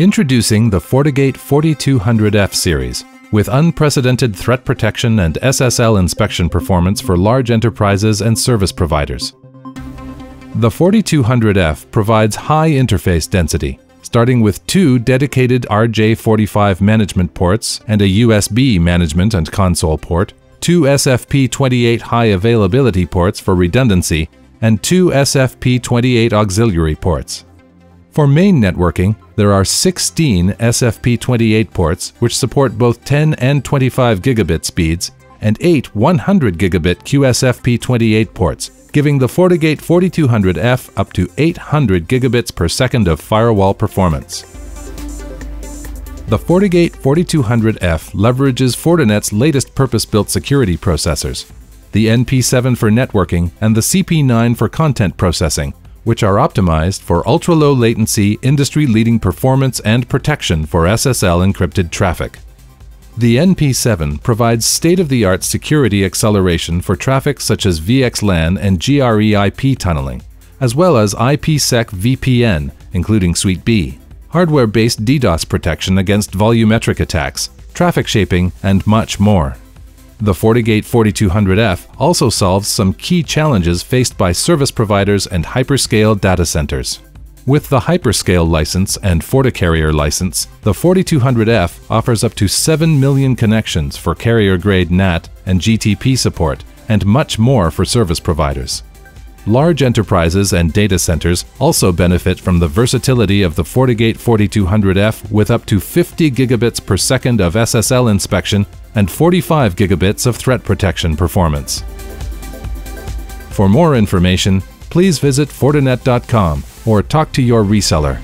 Introducing the FortiGate 4200F series with unprecedented threat protection and SSL inspection performance for large enterprises and service providers. The 4200F provides high interface density, starting with two dedicated RJ45 management ports and a USB management and console port, two SFP28 high availability ports for redundancy, and two SFP28 auxiliary ports. For main networking, there are 16 SFP28 ports which support both 10 and 25 gigabit speeds and 8 100 gigabit QSFP28 ports, giving the FortiGate 4200F up to 800 gigabits per second of firewall performance. The FortiGate 4200F leverages Fortinet's latest purpose-built security processors, the NP7 for networking and the CP9 for content processing, which are optimized for ultra-low latency, industry-leading performance and protection for SSL encrypted traffic. The NP7 provides state-of-the-art security acceleration for traffic such as VXLAN and GREIP tunneling, as well as IPsec VPN, including Suite B, hardware-based DDoS protection against volumetric attacks, traffic shaping, and much more. The FortiGate 4200F also solves some key challenges faced by service providers and hyperscale data centers. With the Hyperscale license and FortiCarrier license, the 4200F offers up to 7 million connections for carrier-grade NAT and GTP support, and much more for service providers. Large enterprises and data centers also benefit from the versatility of the FortiGate 4200F with up to 50 gigabits per second of SSL inspection and 45 gigabits of threat protection performance. For more information, please visit Fortinet.com or talk to your reseller.